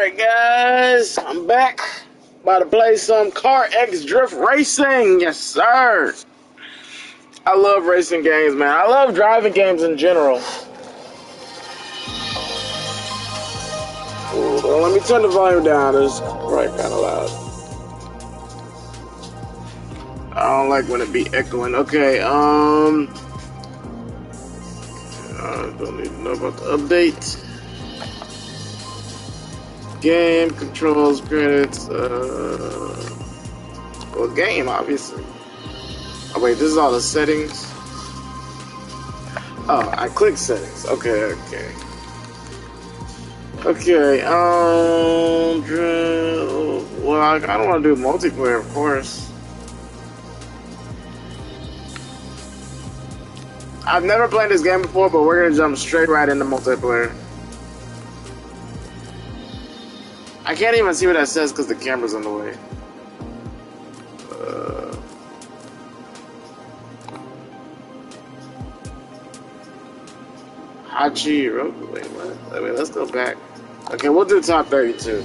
Alright guys, I'm back. About to play some CarX Drift Racing. Yes, sir. I love racing games, man. I love driving games in general. Hold on, let me turn the volume down. It's right kind of loud. I don't like when it be echoing. Okay, um... I don't need to know about the update. Game, controls, credits, uh... Well, game, obviously. Oh, wait, this is all the settings? Oh, I click settings. Okay, okay. Okay, um... Well, I, I don't want to do multiplayer, of course. I've never played this game before, but we're gonna jump straight right into multiplayer. I can't even see what that says because the camera's in the way. Uh, Hachi Roku. Wait, what? Wait, let's go back. Okay, we'll do top 32.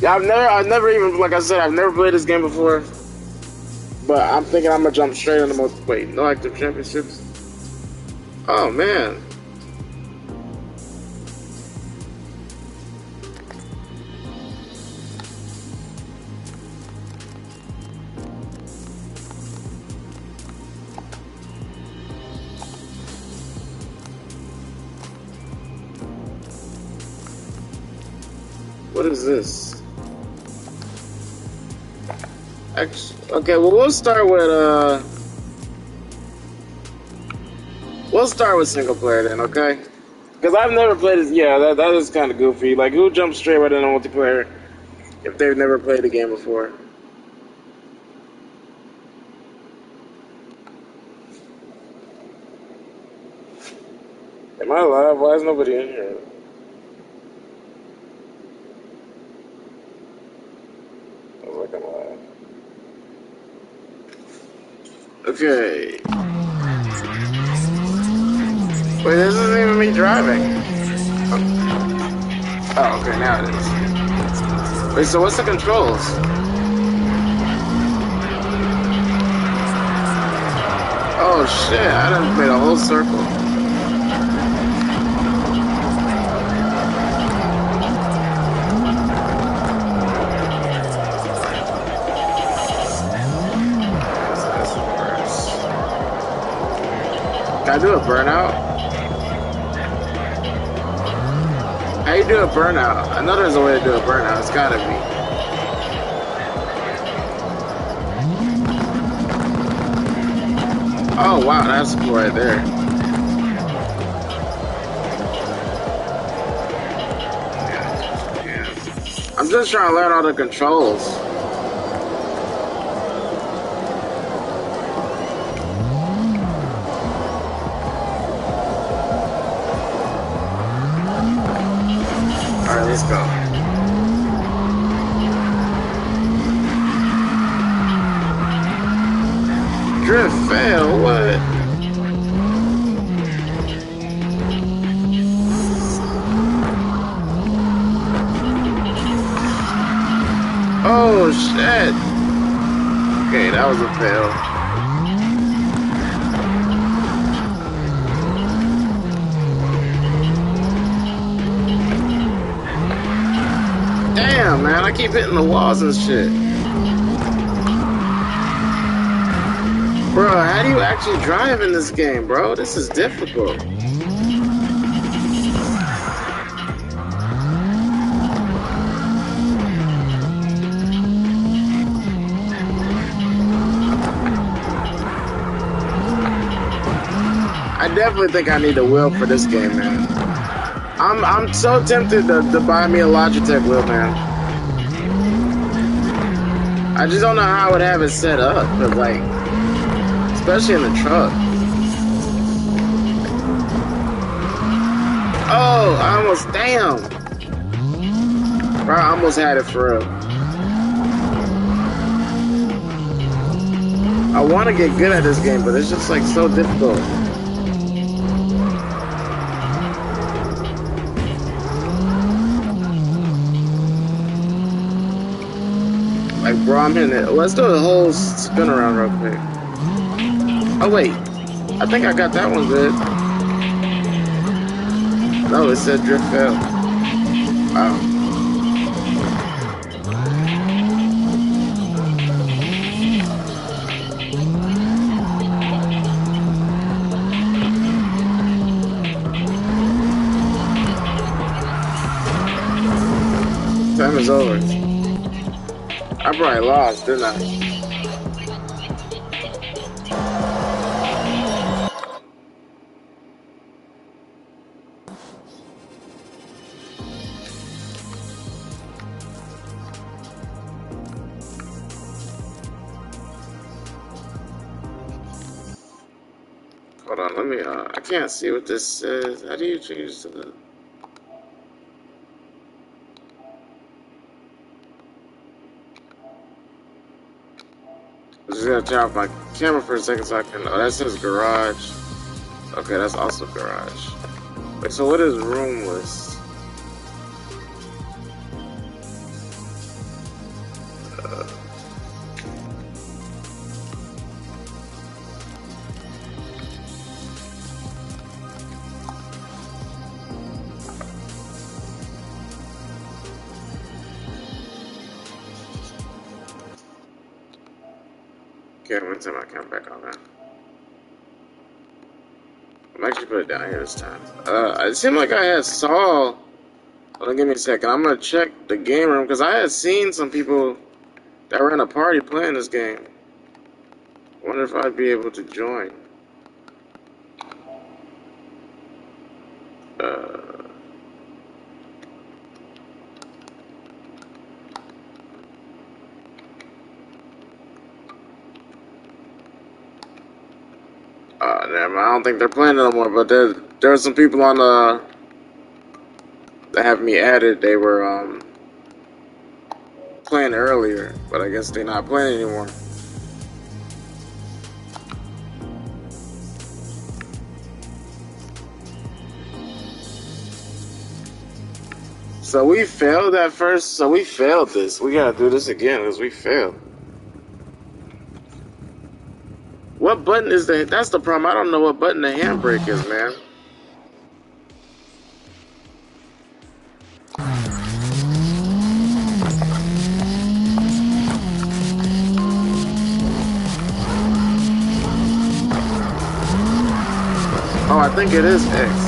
Yeah, I've never, I've never even, like I said, I've never played this game before. But I'm thinking I'm gonna jump straight into most. Wait, no active championships. Oh man. Is this? okay, well we'll start with uh We'll start with single player then, okay? Because I've never played this. Yeah, that, that is kind of goofy. Like, who jumps straight right into multiplayer if they've never played the game before? Am I alive? Why is nobody in here? like I'm live. Okay. Wait, this isn't even me driving. Oh, oh, okay, now it is. Wait, so what's the controls? Oh shit, I done made a whole circle. Do a burnout? How you do a burnout? I know there's a way to do a burnout. It's gotta be. Oh wow, that's cool right there. I'm just trying to learn all the controls. Let's keep hitting the walls and shit. Bro, how do you actually drive in this game, bro? This is difficult. I definitely think I need a wheel for this game, man. I'm I'm so tempted to, to buy me a Logitech wheel, man. I just don't know how I would have it set up, cause like, especially in the truck. Oh, I almost, damn. Bro, I almost had it for real. I want to get good at this game, but it's just like so difficult. Bro. I'm hitting it. Let's do a whole spin around real quick. Oh, wait. I think I got that one good. No, it said drift fail. Wow. Time is over. I probably lost, didn't I? Hold on, let me, uh, I can't see what this says. How do you change to the... gonna turn off my camera for a second so I can. Oh, that says garage. Okay, that's also garage. Wait, so what is roomless? Down here this time. Uh, it seemed like I had saw. Hold on, give me a second. I'm gonna check the game room because I had seen some people that were in a party playing this game. Wonder if I'd be able to join. Uh, uh, mind. I don't think they're playing no more. But there, there are some people on the that have me added. They were um playing earlier, but I guess they're not playing anymore. So we failed that first. So we failed this. We gotta do this again because we failed. What button is the? That's the problem. I don't know what button the handbrake is, man. Oh, I think it is X.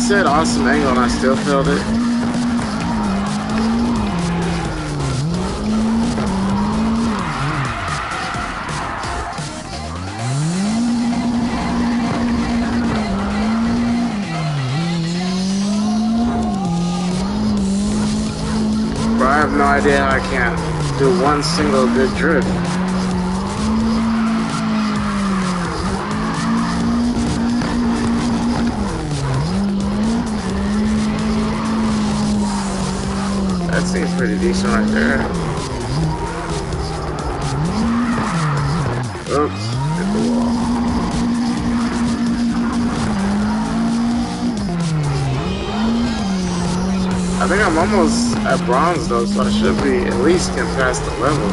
it said awesome angle and I still failed it. Bro, I have no idea how I can't do one single good drift. That seems pretty decent right there. Oops, hit the wall. I think I'm almost at bronze though, so I should be at least can pass the level.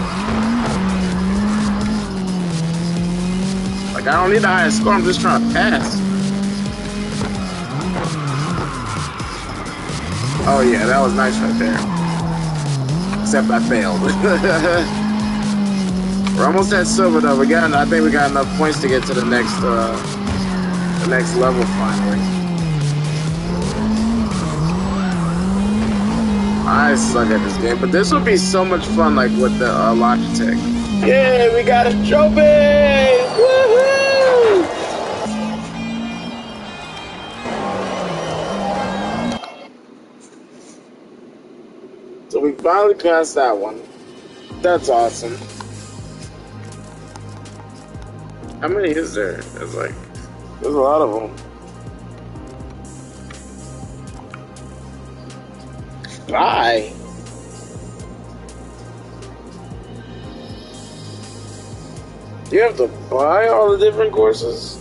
Like I don't need the highest score, I'm just trying to pass. Oh yeah, that was nice right there. Except I failed. We're almost at silver though. We got I think we got enough points to get to the next uh the next level finally. I suck at this game, but this would be so much fun, like with the uh, Logitech. Yeah, we got a trophy! Woohoo! Finally passed that one. That's awesome. How many is there? It's like, there's a lot of them. Bye. You have to buy all the different courses?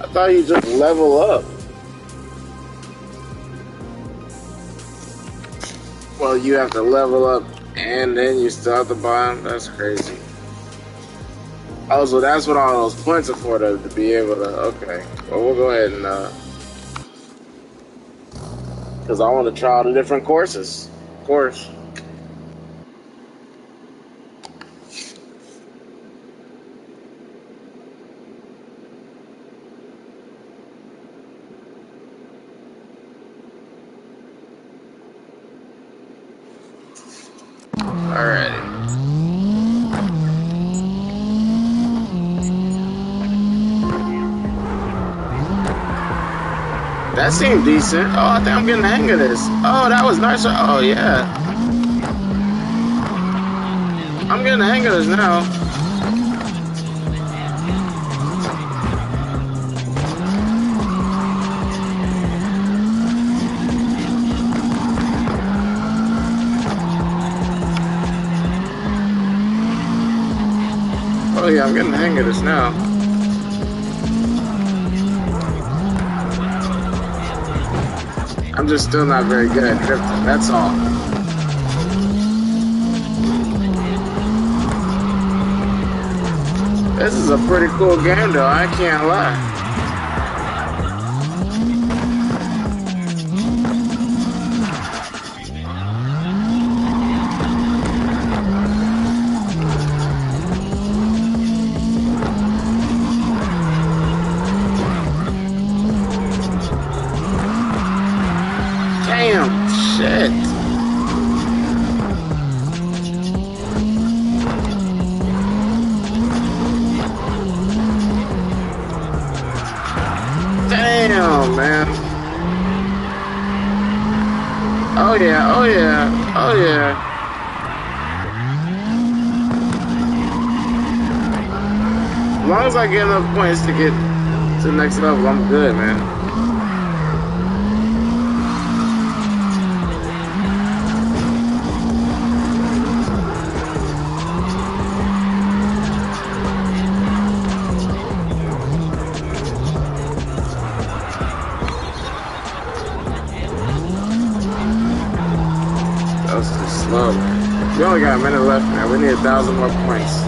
I thought you just level up. Well, you have to level up and then you still to buy them? That's crazy. Oh, so that's what all those points are for, to, to be able to. Okay. Well, we'll go ahead and. uh Because I want to try all the different courses. Of course. That seemed decent. Oh, I think I'm getting the hang of this. Oh, that was nicer. Oh, yeah. I'm getting the hang of this now. Oh yeah, I'm getting the hang of this now. I'm just still not very good at drifting, that's all. This is a pretty cool game though, I can't lie. I get enough points to get to the next level, I'm good, man. That was too slow. We only got a minute left, man. We need a thousand more points.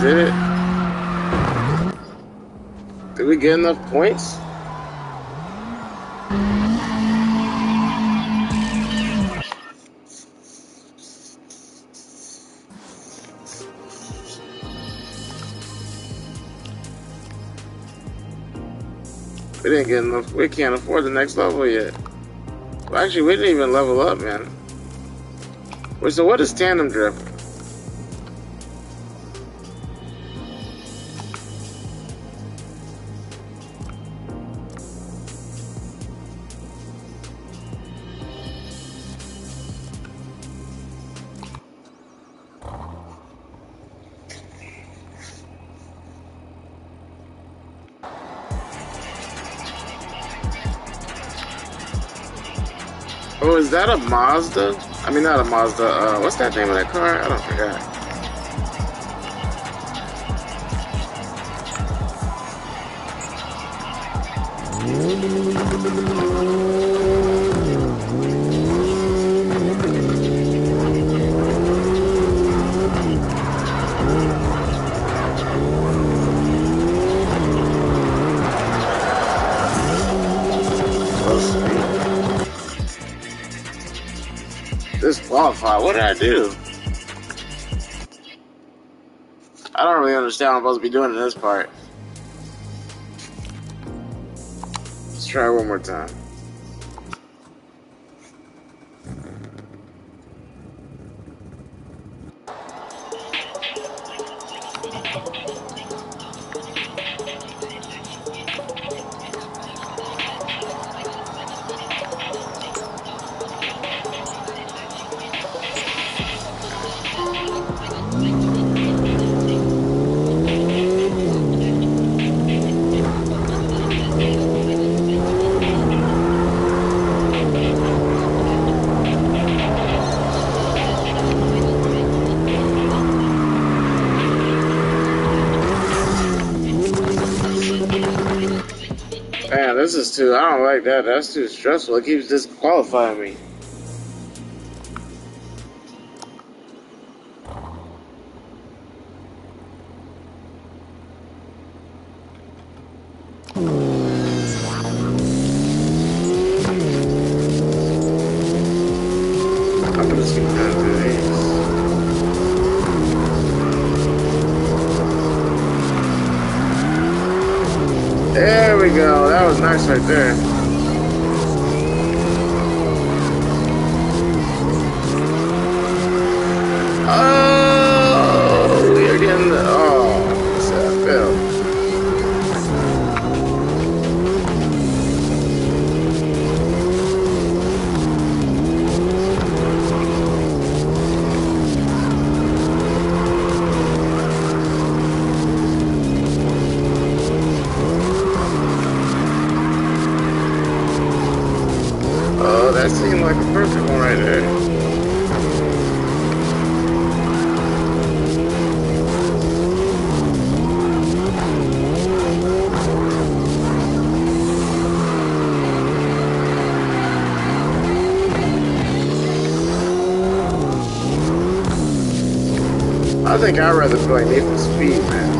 Did it. Did we get enough points? We didn't get enough. We can't afford the next level yet. Well, actually, we didn't even level up, man. Wait, so what is tandem drift? Is that a Mazda? I mean, not a Mazda. Uh, what's that name of that car? I don't forget. What did I do? I don't really understand what I'm supposed to be doing in this part. Let's try one more time. – this is too. I don't like that. That's too stressful. It keeps disqualifying me. Right there. Think I'd rather play Need for Speed, man.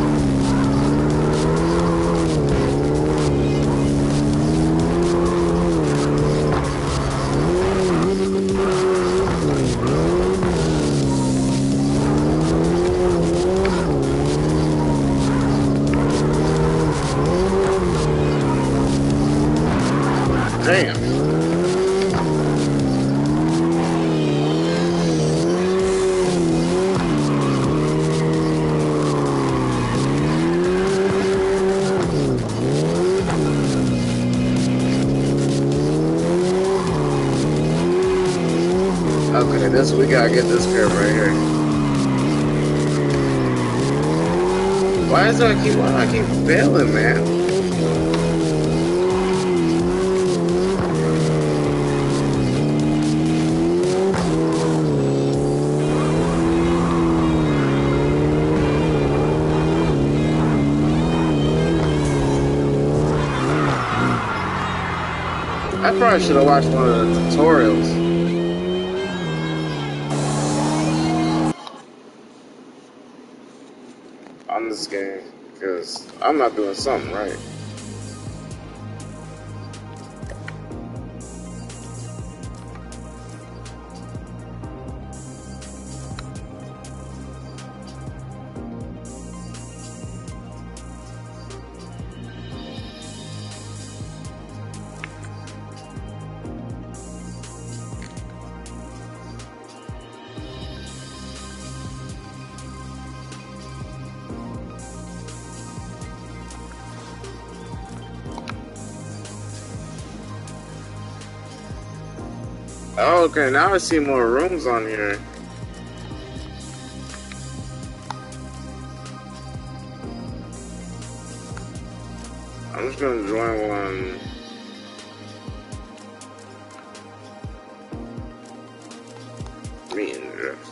This, we gotta get this curve right here. Why is I keep, why do I keep failing, man? I probably should have watched one of the tutorials. This game because I'm not doing something right. Oh, okay, now I see more rooms on here. I'm just gonna join one. Meeting drift.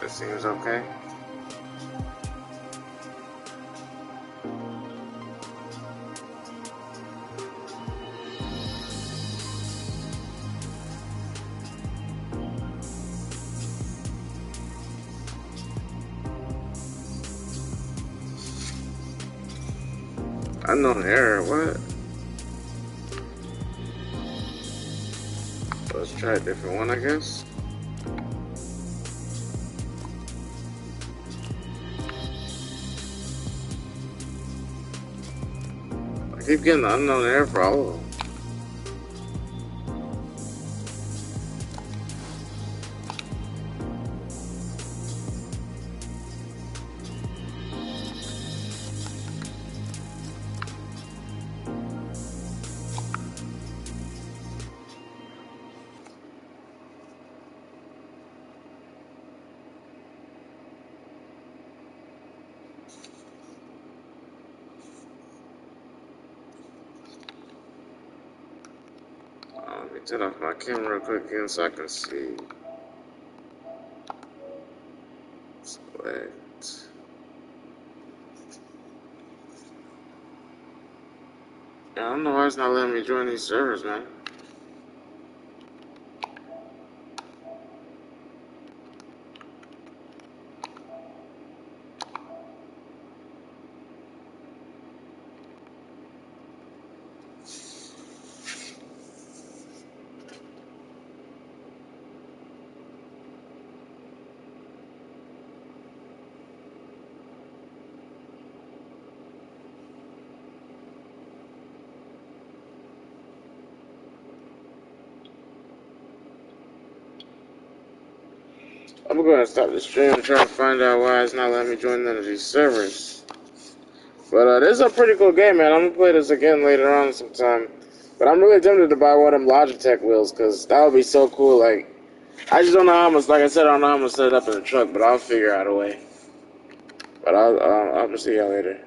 That seems okay. Unknown error, what? Let's try a different one, I guess. I keep getting the unknown error for all of them. Turn off my camera quick again so I can see. Select. I don't know why it's not letting me join these servers, man? I'm going to stop the stream and try to find out why it's not letting me join none of these servers. But uh, this is a pretty cool game, man. I'm going to play this again later on sometime. But I'm really tempted to buy one of them Logitech wheels because that would be so cool. Like, I just don't know how much, like I said, I don't know how much set it up in the truck, but I'll figure out a way. But I'll, I'll, I'll see y'all later.